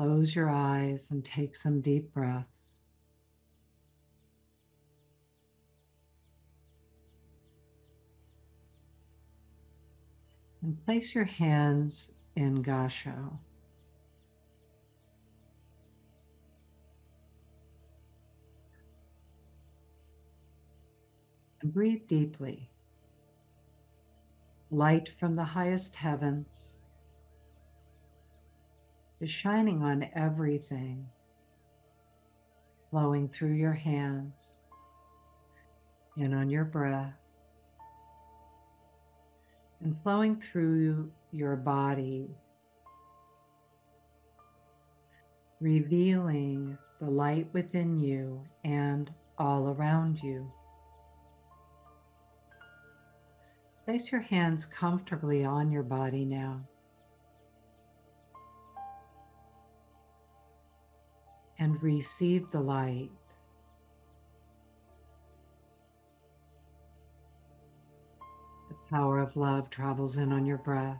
close your eyes and take some deep breaths. And place your hands in Gassho. And breathe deeply. Light from the highest heavens is shining on everything, flowing through your hands and on your breath, and flowing through your body, revealing the light within you and all around you. Place your hands comfortably on your body now. And receive the light. The power of love travels in on your breath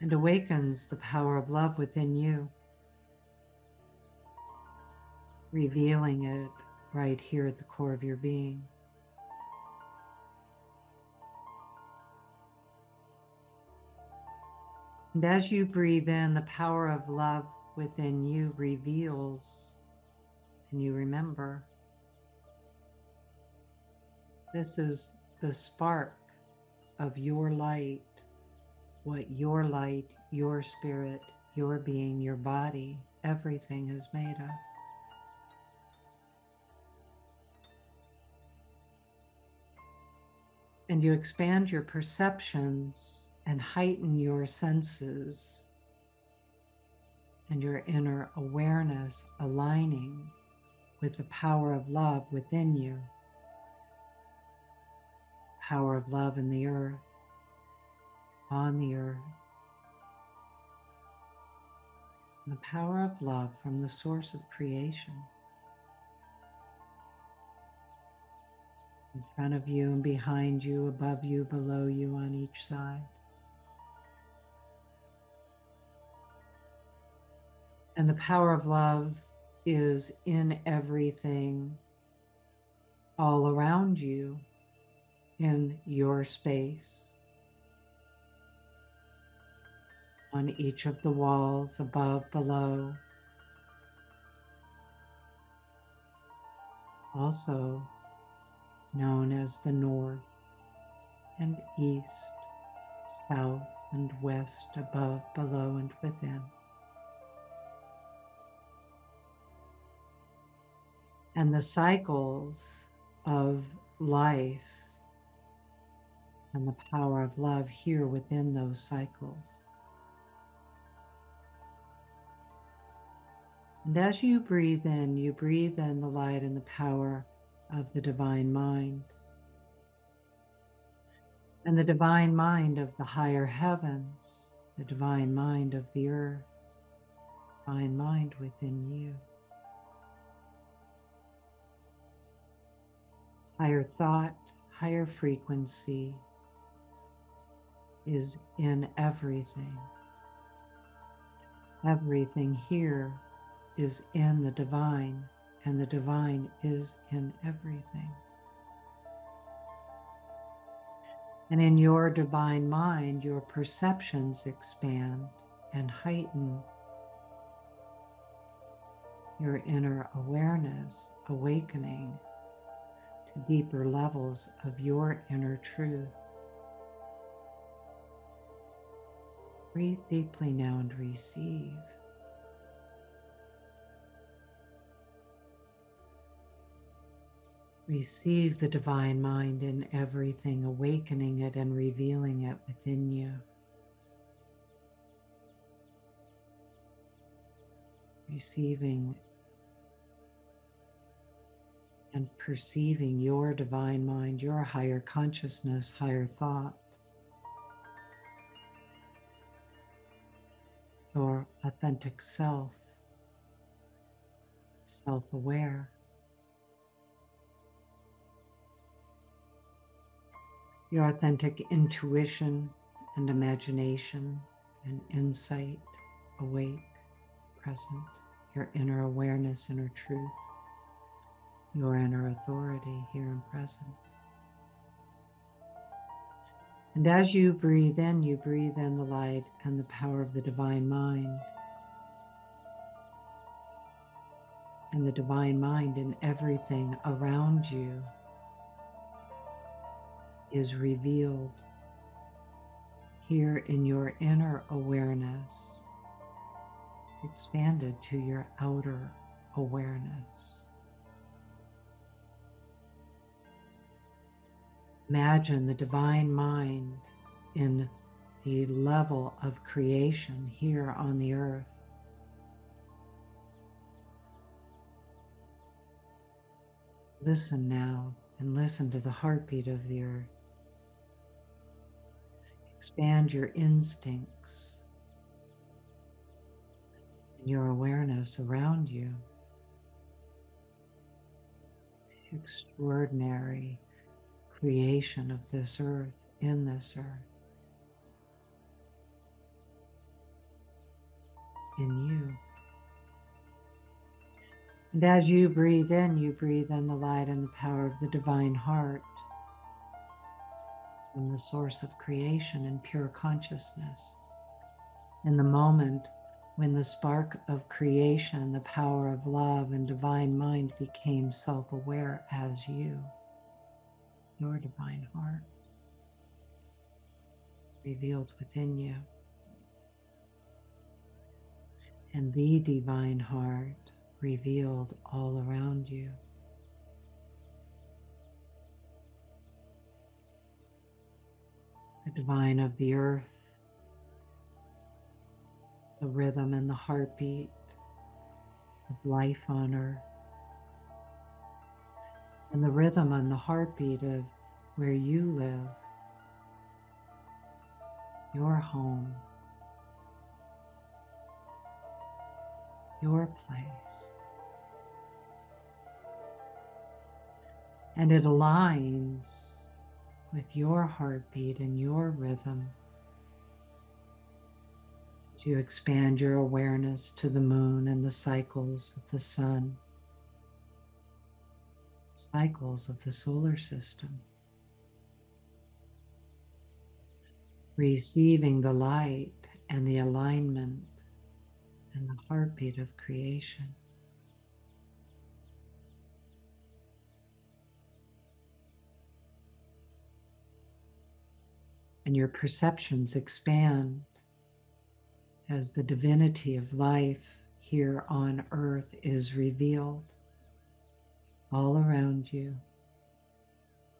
and awakens the power of love within you, revealing it right here at the core of your being. And as you breathe in, the power of love within you reveals and you remember this is the spark of your light, what your light, your spirit, your being, your body, everything is made of. And you expand your perceptions and heighten your senses and your inner awareness aligning with the power of love within you. Power of love in the earth, on the earth. The power of love from the source of creation. In front of you and behind you, above you, below you, on each side. And the power of love is in everything all around you in your space. On each of the walls, above, below. Also known as the north and east, south and west, above, below, and within. And the cycles of life and the power of love here within those cycles. And as you breathe in, you breathe in the light and the power of the divine mind. And the divine mind of the higher heavens, the divine mind of the earth, divine mind within you. Higher thought, higher frequency is in everything. Everything here is in the divine, and the divine is in everything. And in your divine mind, your perceptions expand and heighten your inner awareness, awakening to deeper levels of your inner truth. Breathe deeply now and receive. Receive the divine mind in everything, awakening it and revealing it within you. Receiving and perceiving your divine mind, your higher consciousness, higher thought, your authentic self, self aware. Your authentic intuition and imagination and insight awake, present, your inner awareness, inner truth, your inner authority here and present. And as you breathe in, you breathe in the light and the power of the divine mind. And the divine mind in everything around you is revealed here in your inner awareness, expanded to your outer awareness. Imagine the divine mind in the level of creation here on the earth. Listen now and listen to the heartbeat of the earth. Expand your instincts and your awareness around you. Extraordinary creation of this earth in this earth. In you. And as you breathe in, you breathe in the light and the power of the divine heart from the source of creation and pure consciousness. In the moment when the spark of creation, the power of love and divine mind became self aware as you, your divine heart revealed within you. And the divine heart revealed all around you. the divine of the earth, the rhythm and the heartbeat of life on earth, and the rhythm and the heartbeat of where you live, your home, your place. And it aligns with your heartbeat and your rhythm to expand your awareness to the moon and the cycles of the sun, cycles of the solar system. Receiving the light and the alignment and the heartbeat of creation. and your perceptions expand as the divinity of life here on earth is revealed all around you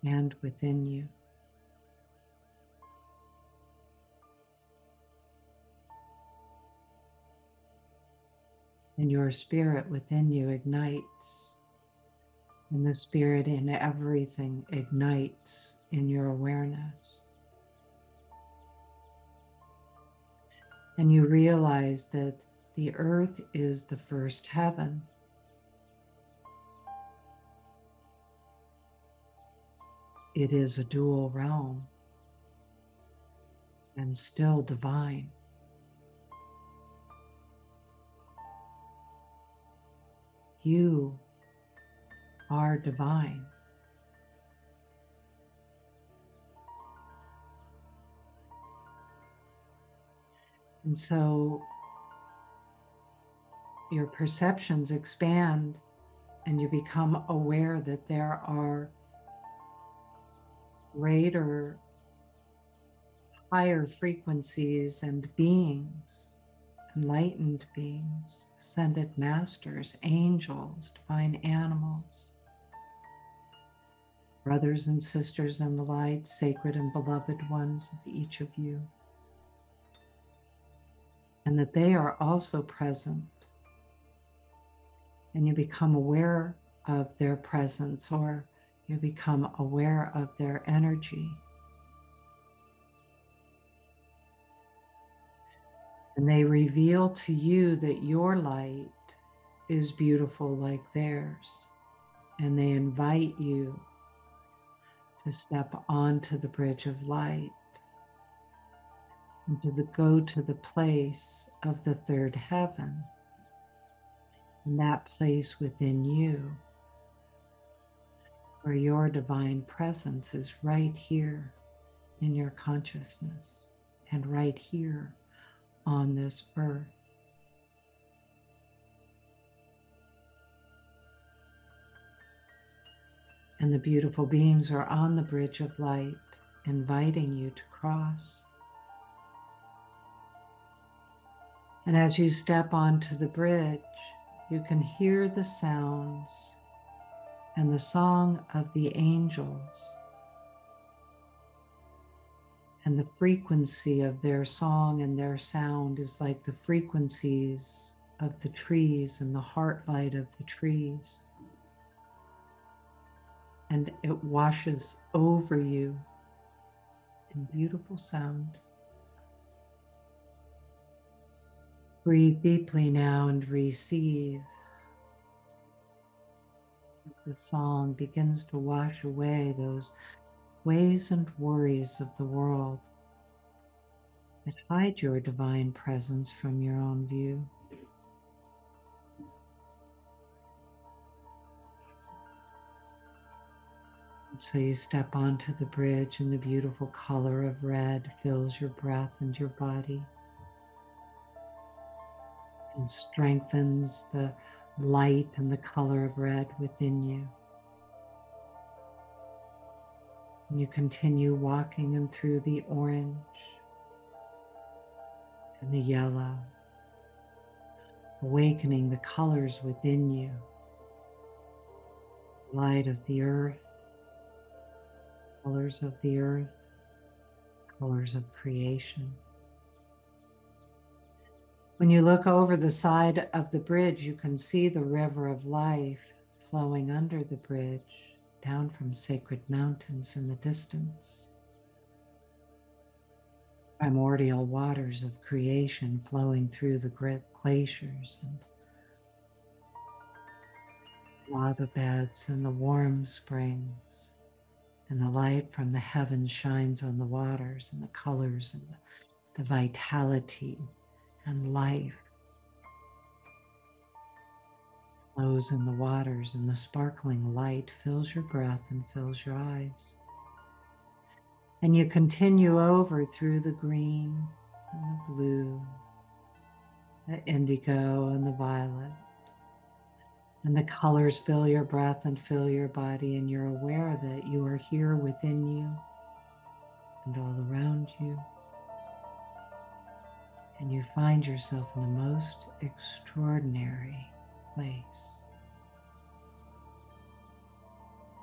and within you. And your spirit within you ignites, and the spirit in everything ignites in your awareness. and you realize that the earth is the first heaven. It is a dual realm and still divine. You are divine. And so your perceptions expand and you become aware that there are greater, higher frequencies and beings, enlightened beings, ascended masters, angels, divine animals, brothers and sisters in the light, sacred and beloved ones of each of you and that they are also present. And you become aware of their presence or you become aware of their energy. And they reveal to you that your light is beautiful like theirs. And they invite you to step onto the bridge of light and to the, go to the place of the third heaven, and that place within you where your divine presence is right here in your consciousness and right here on this earth. And the beautiful beings are on the bridge of light, inviting you to cross. And as you step onto the bridge, you can hear the sounds and the song of the angels and the frequency of their song and their sound is like the frequencies of the trees and the heart light of the trees. And it washes over you in beautiful sound. Breathe deeply now and receive. The song begins to wash away those ways and worries of the world that hide your divine presence from your own view. So you step onto the bridge, and the beautiful color of red fills your breath and your body and strengthens the light and the color of red within you. And you continue walking and through the orange and the yellow, awakening the colors within you light of the earth, colors of the earth, colors of creation. When you look over the side of the bridge, you can see the river of life flowing under the bridge down from sacred mountains in the distance. Primordial waters of creation flowing through the great glaciers and lava beds and the warm springs. And the light from the heavens shines on the waters and the colors and the, the vitality and life flows in the waters, and the sparkling light fills your breath and fills your eyes. And you continue over through the green and the blue, the indigo and the violet. And the colors fill your breath and fill your body, and you're aware that you are here within you and all around you. And you find yourself in the most extraordinary place.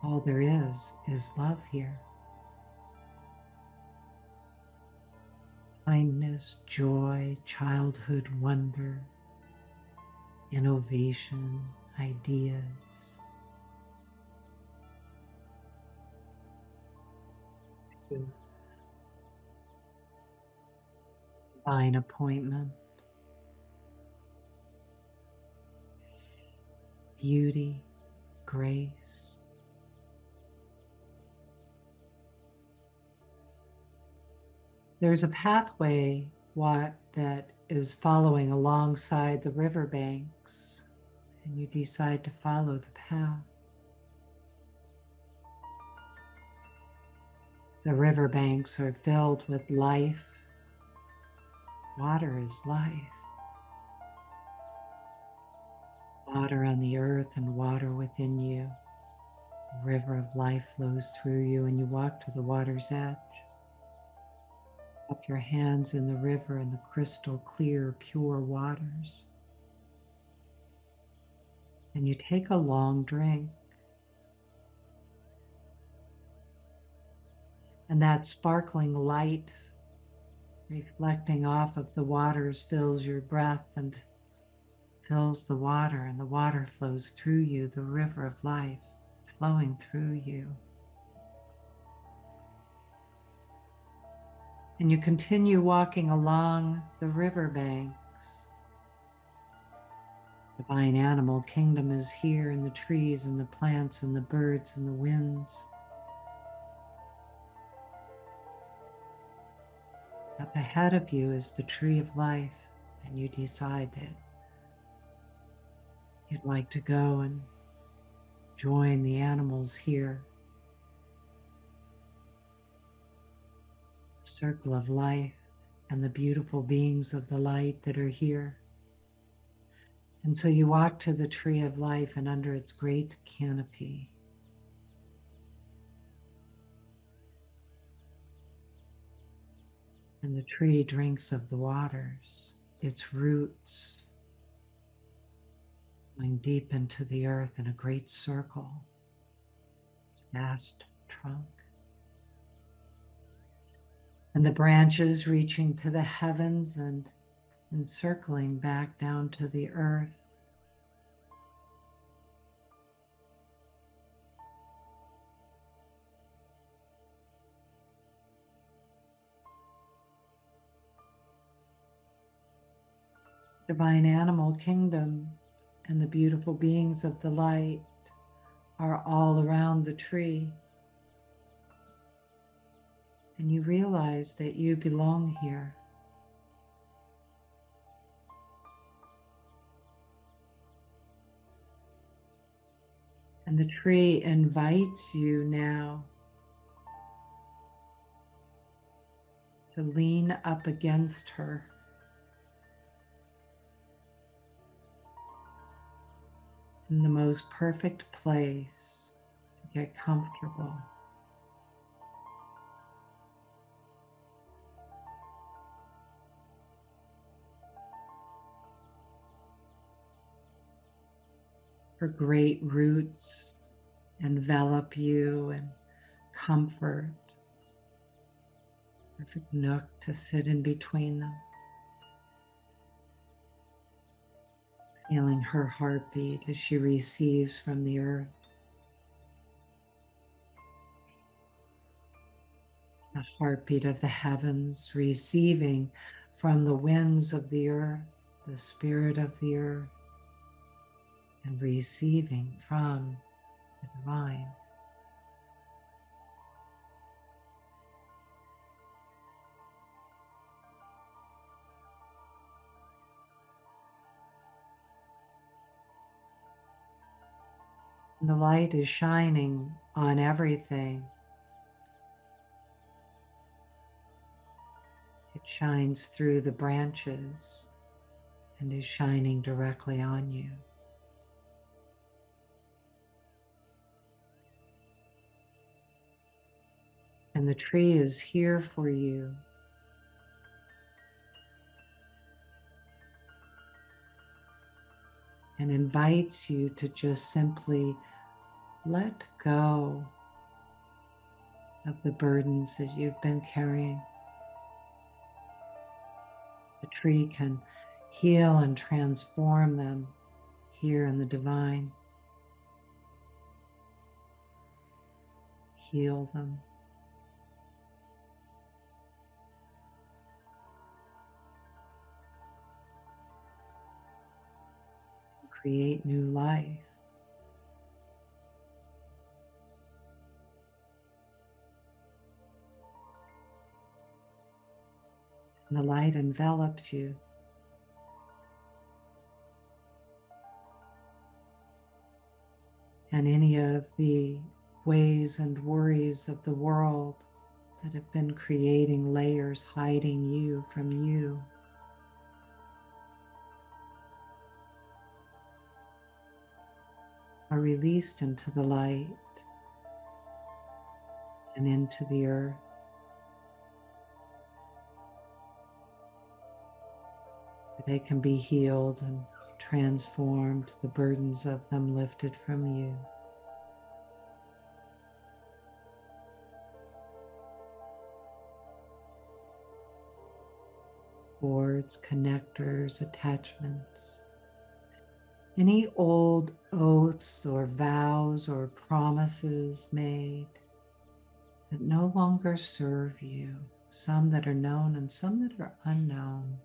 All there is is love here. Kindness, joy, childhood wonder, innovation, ideas. Divine appointment. beauty, grace. There's a pathway that is following alongside the riverbanks, and you decide to follow the path. The riverbanks are filled with life. Water is life. water on the earth and water within you. The river of life flows through you, and you walk to the water's edge. Up your hands in the river in the crystal clear, pure waters. And you take a long drink. And that sparkling light reflecting off of the waters fills your breath and fills the water, and the water flows through you, the river of life flowing through you. And you continue walking along the river banks. Divine animal kingdom is here in the trees and the plants and the birds and the winds. Ahead of you is the tree of life, and you decide that you'd like to go and join the animals here. The Circle of life and the beautiful beings of the light that are here. And so you walk to the tree of life and under its great canopy. And the tree drinks of the waters, its roots going deep into the earth in a great circle, its vast trunk. And the branches reaching to the heavens and encircling back down to the earth. Divine animal kingdom and the beautiful beings of the light are all around the tree. And you realize that you belong here. And the tree invites you now to lean up against her. In the most perfect place to get comfortable. Her great roots envelop you and comfort. Perfect nook to sit in between them. Feeling her heartbeat as she receives from the earth. The heartbeat of the heavens, receiving from the winds of the earth, the spirit of the earth, and receiving from the divine. The light is shining on everything. It shines through the branches and is shining directly on you. And the tree is here for you. And invites you to just simply let go of the burdens that you've been carrying. The tree can heal and transform them here in the divine. Heal them. Create new life. and the light envelops you. And any of the ways and worries of the world that have been creating layers hiding you from you. Are released into the light and into the earth. they can be healed and transformed, the burdens of them lifted from you. Cords, connectors, attachments. Any old oaths or vows or promises made that no longer serve you, some that are known and some that are unknown.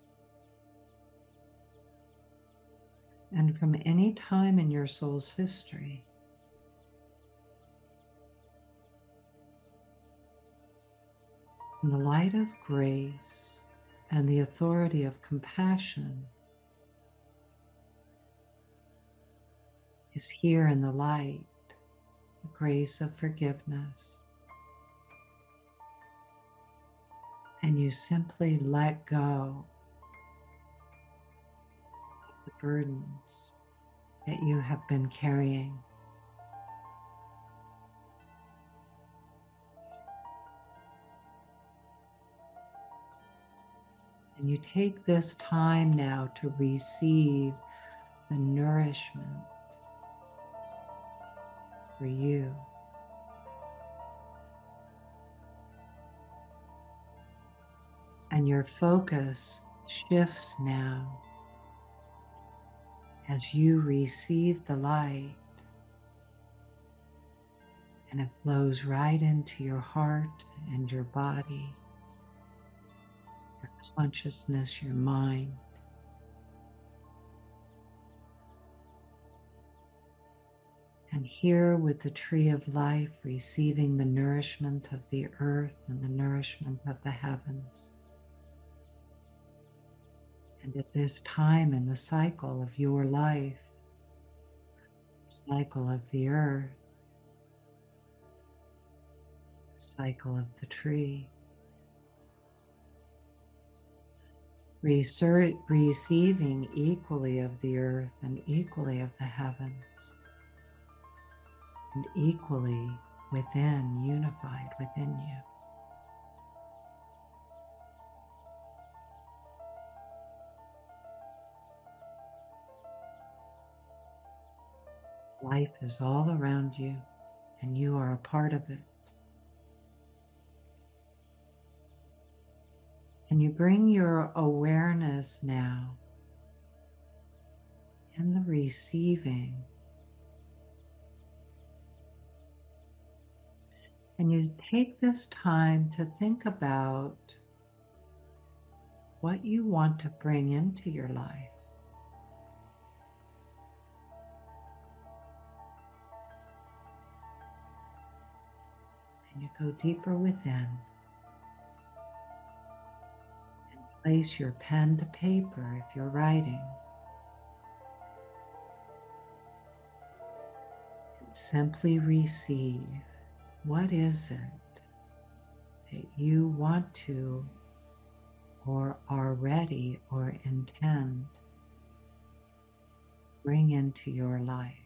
and from any time in your soul's history. In the light of grace and the authority of compassion is here in the light, the grace of forgiveness. And you simply let go of the burdens that you have been carrying. And you take this time now to receive the nourishment for you. And your focus shifts now as you receive the light and it flows right into your heart and your body, your consciousness, your mind. And here with the tree of life, receiving the nourishment of the earth and the nourishment of the heavens. And at this time in the cycle of your life, cycle of the earth, cycle of the tree, receiving equally of the earth and equally of the heavens and equally within, unified within you. Life is all around you, and you are a part of it. And you bring your awareness now in the receiving And you take this time to think about what you want to bring into your life. And you go deeper within and place your pen to paper if you're writing. And simply receive. What is it that you want to or are ready or intend bring into your life?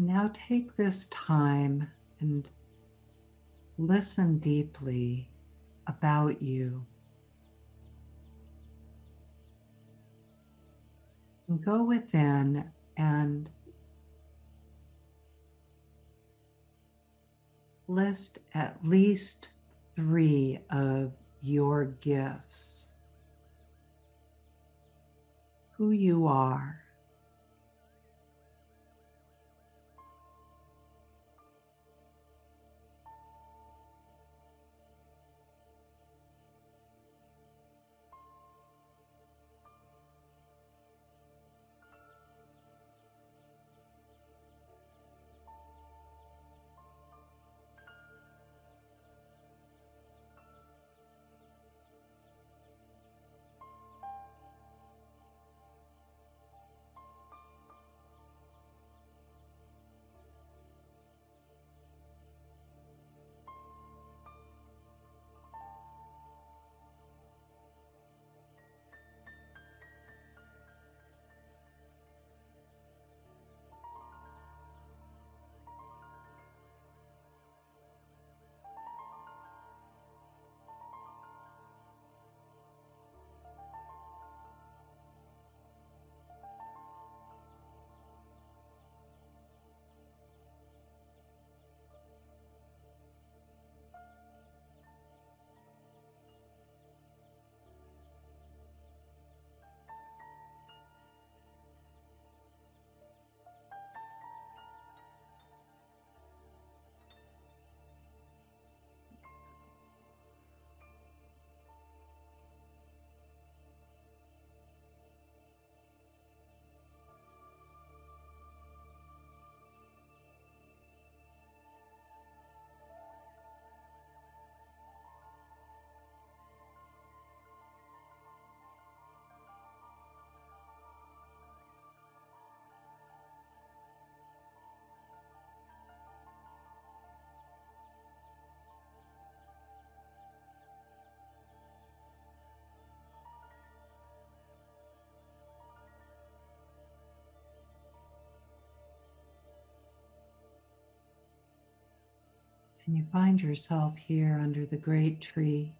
Now take this time and listen deeply about you. And go within and list at least three of your gifts, who you are. And you find yourself here under the great tree.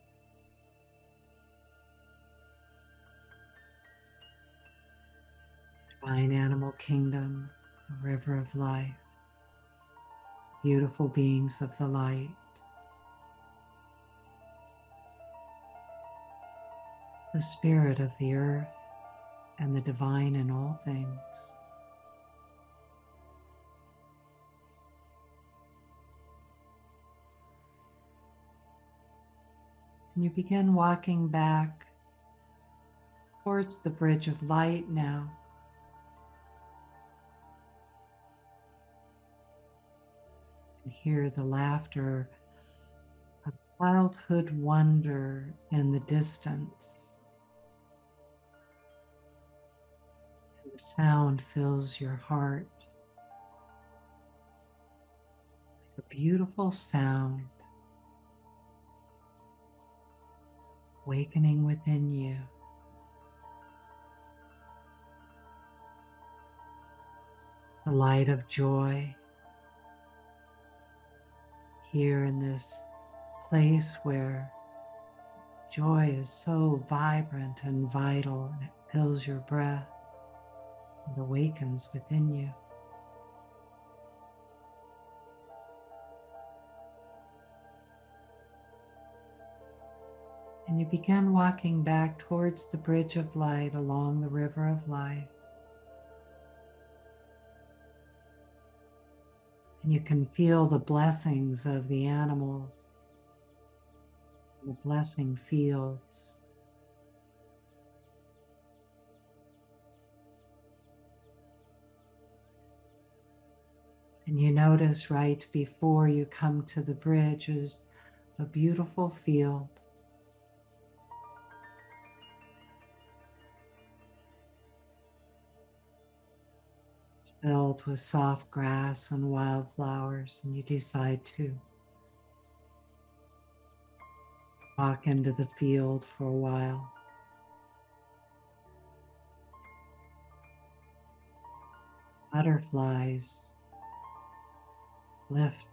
Divine animal kingdom, the river of life, beautiful beings of the light. The spirit of the earth and the divine in all things. And you begin walking back towards the bridge of light now. And hear the laughter of childhood wonder in the distance. And the sound fills your heart. Like a beautiful sound awakening within you. The light of joy here in this place where joy is so vibrant and vital and it fills your breath and awakens within you. And you begin walking back towards the bridge of light along the river of life. And you can feel the blessings of the animals, the blessing fields. And you notice right before you come to the bridge is a beautiful field. Filled with soft grass and wildflowers, and you decide to walk into the field for a while. Butterflies lift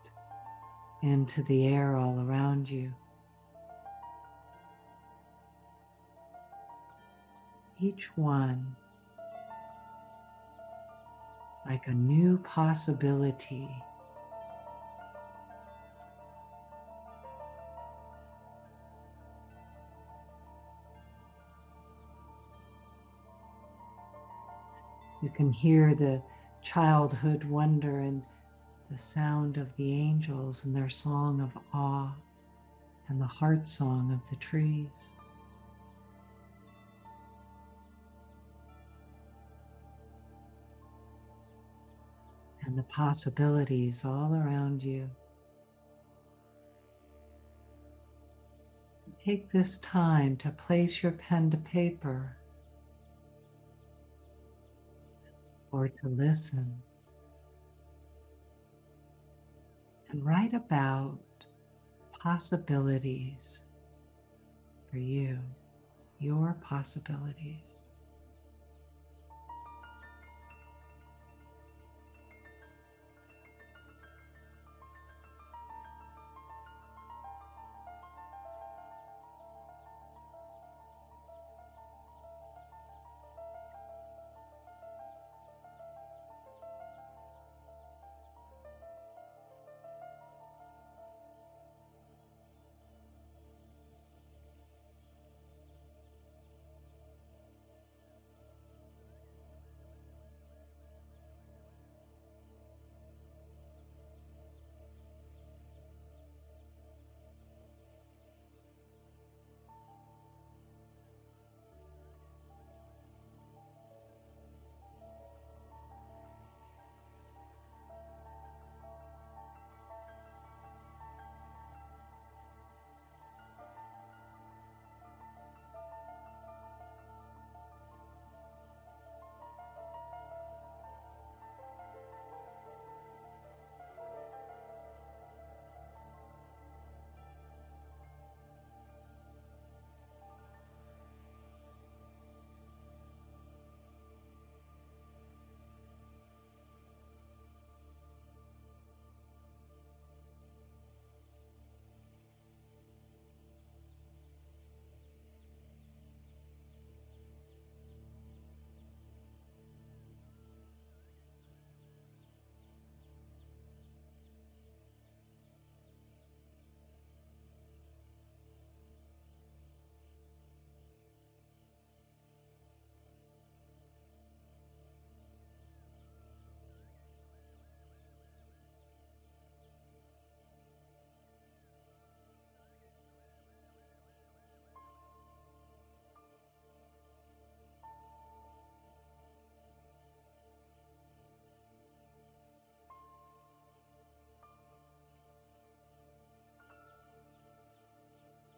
into the air all around you. Each one like a new possibility. You can hear the childhood wonder and the sound of the angels and their song of awe and the heart song of the trees. And the possibilities all around you. Take this time to place your pen to paper or to listen. and write about possibilities for you, your possibilities.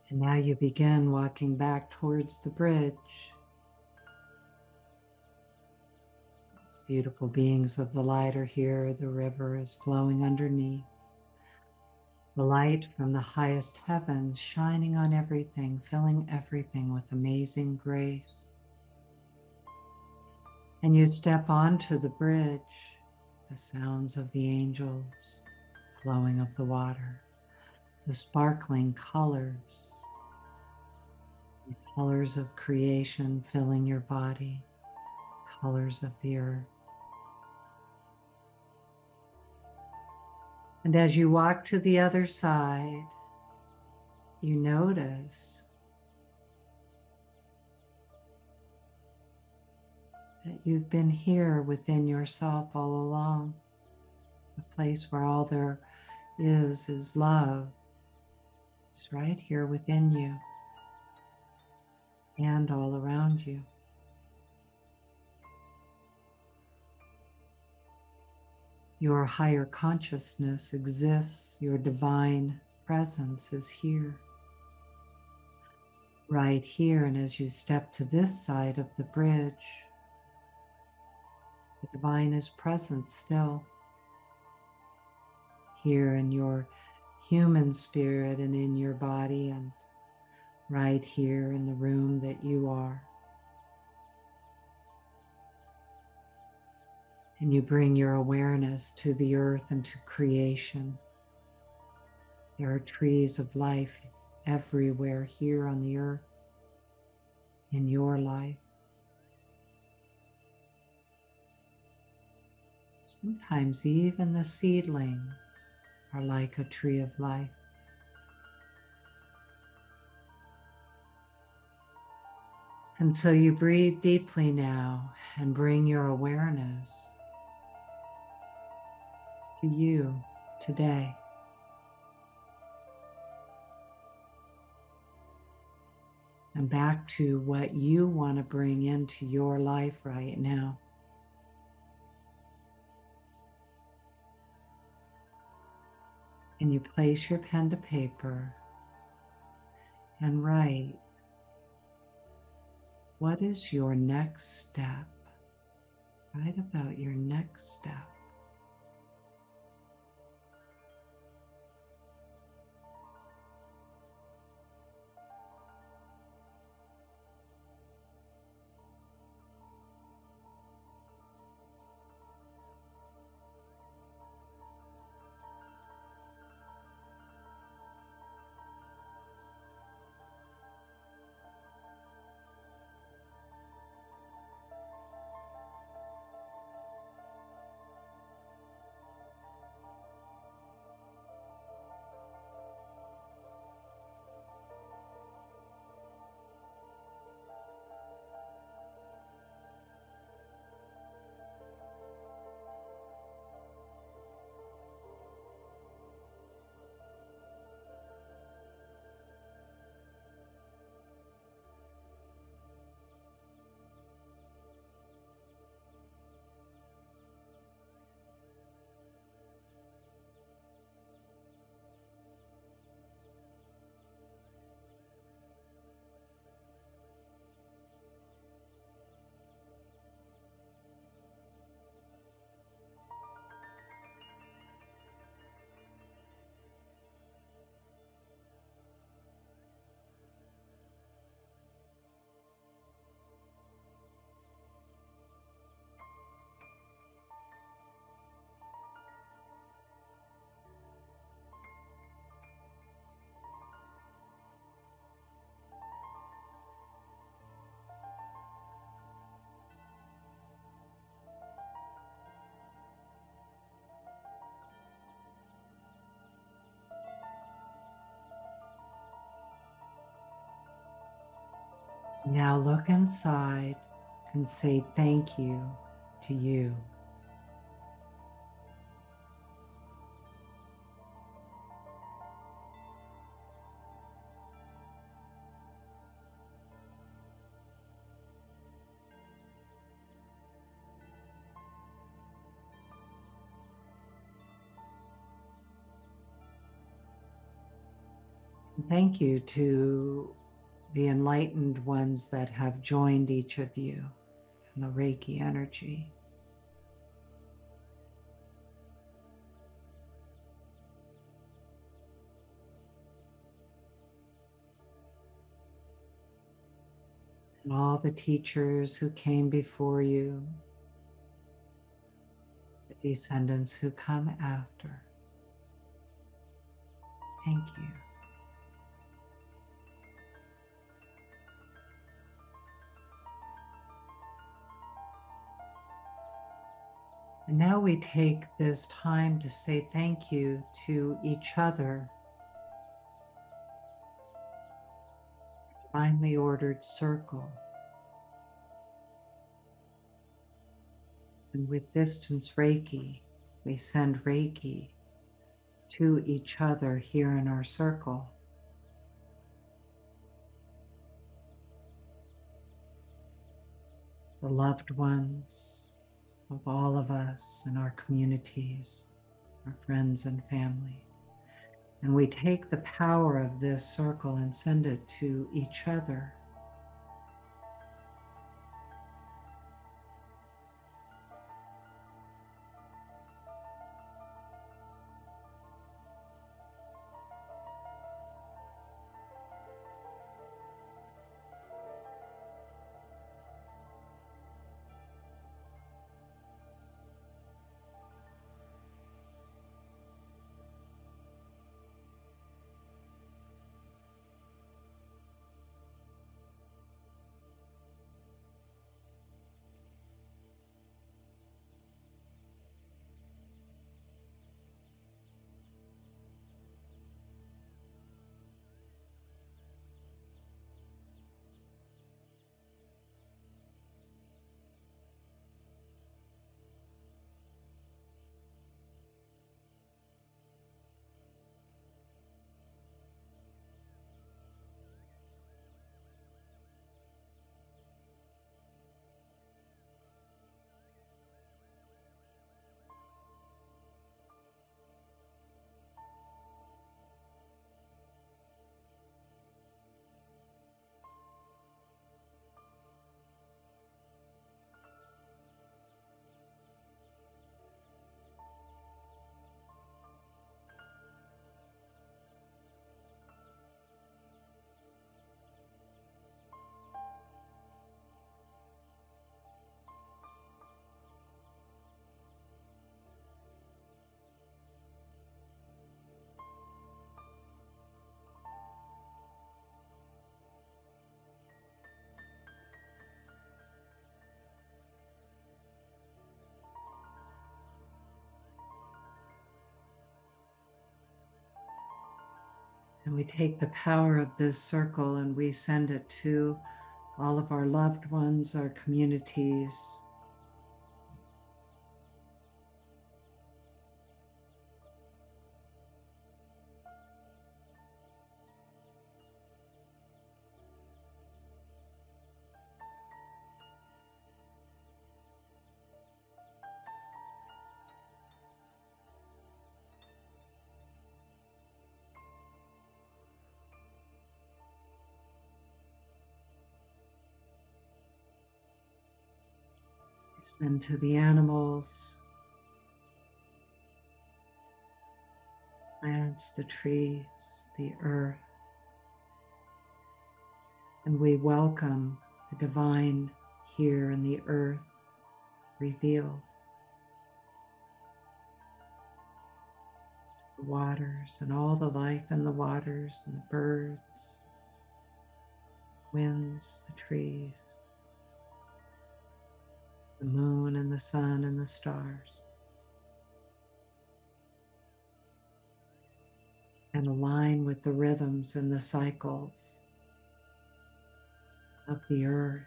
And now you begin walking back towards the bridge. Beautiful beings of the light are here. The river is flowing underneath. The light from the highest heavens shining on everything, filling everything with amazing grace. And you step onto the bridge, the sounds of the angels, flowing of the water, the sparkling colors, colors of creation filling your body, colors of the earth. And as you walk to the other side, you notice that you've been here within yourself all along, a place where all there is is love. It's right here within you and all around you. Your higher consciousness exists, your divine presence is here. Right here, and as you step to this side of the bridge, the divine is present still. Here in your human spirit and in your body, and right here in the room that you are. And you bring your awareness to the earth and to creation. There are trees of life everywhere here on the earth, in your life. Sometimes even the seedlings are like a tree of life. And so you breathe deeply now and bring your awareness to you today. And back to what you want to bring into your life right now. And you place your pen to paper and write what is your next step? Write about your next step. Now look inside and say thank you to you. Thank you to the enlightened ones that have joined each of you in the Reiki energy. And all the teachers who came before you, the descendants who come after. Thank you. And now we take this time to say thank you to each other. Finely ordered circle. And with distance Reiki, we send Reiki to each other here in our circle. The loved ones, of all of us and our communities, our friends and family. And we take the power of this circle and send it to each other. And we take the power of this circle and we send it to all of our loved ones, our communities. Send to the animals, plants, the trees, the earth. And we welcome the divine here in the earth revealed. The waters and all the life in the waters and the birds, winds, the trees the moon and the sun and the stars. And align with the rhythms and the cycles of the earth.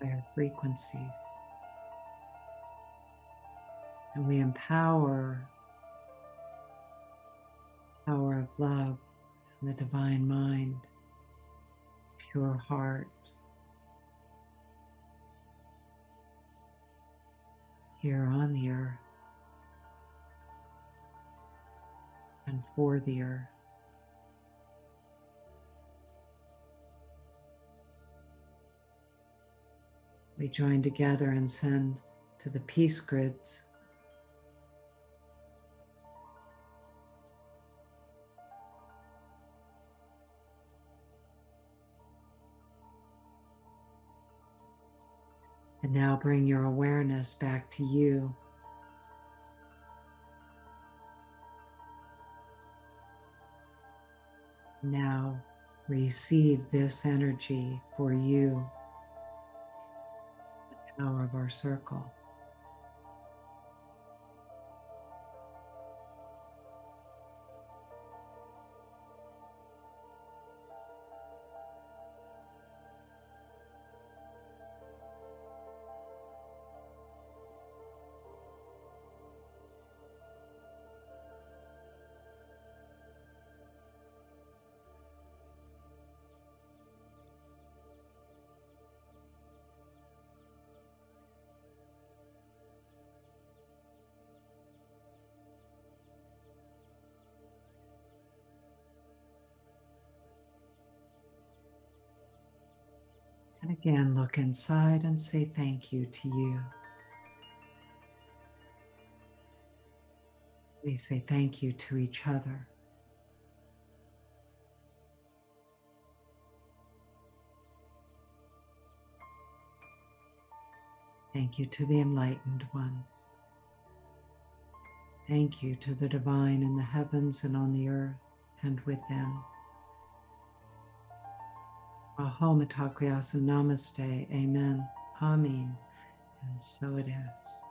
Their frequencies. And we empower power of love and the divine mind, pure heart. Here on the earth and for the earth. We join together and send to the peace grids And now bring your awareness back to you. Now receive this energy for you, the power of our circle. Look inside and say thank you to you. We say thank you to each other. Thank you to the enlightened ones. Thank you to the divine in the heavens and on the earth and within. Aho Mitakuye Oyasin Namaste. Amen. Amen. And so it is.